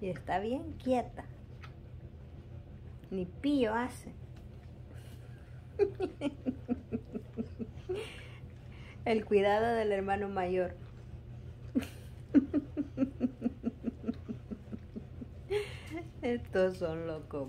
Y está bien quieta. Ni pío hace. El cuidado del hermano mayor. Estos son locos.